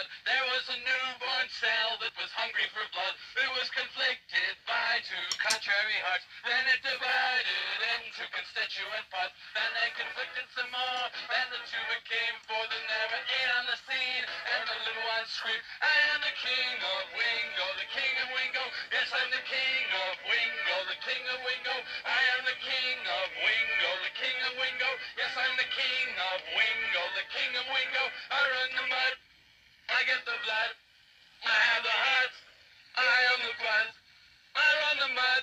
mud. There was a newborn cell that was hungry for blood. It was conflicted by two contrary hearts. Then it divided into constituent parts. Then they conflicted some more. Then the two became four. Then there were eight on the scene. And the little one screamed, I am the king of Wingo, the king of Wingo. Yes, I'm the king of Wingo, the king of Wingo. I am the king of Wingo, the king of Wingo. Yes, I'm the king of Wingo, the king of Wingo. I run the mud. I get the blood. I have the heart. I am the buzz. I run the mud.